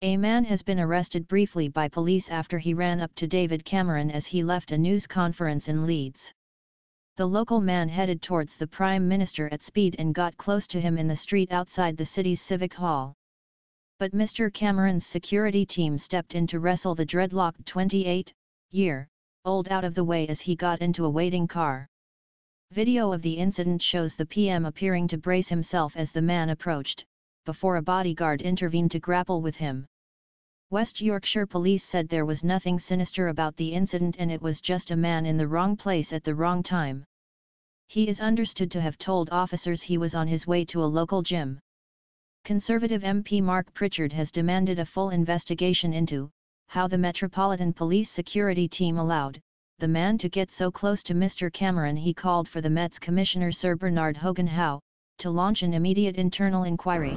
A man has been arrested briefly by police after he ran up to David Cameron as he left a news conference in Leeds. The local man headed towards the Prime Minister at speed and got close to him in the street outside the city's Civic Hall. But Mr. Cameron's security team stepped in to wrestle the dreadlocked 28-year-old out of the way as he got into a waiting car. Video of the incident shows the PM appearing to brace himself as the man approached, before a bodyguard intervened to grapple with him. West Yorkshire Police said there was nothing sinister about the incident and it was just a man in the wrong place at the wrong time. He is understood to have told officers he was on his way to a local gym. Conservative MP Mark Pritchard has demanded a full investigation into how the Metropolitan Police security team allowed the man to get so close to Mr. Cameron he called for the Met's Commissioner Sir Bernard Hogan Howe to launch an immediate internal inquiry.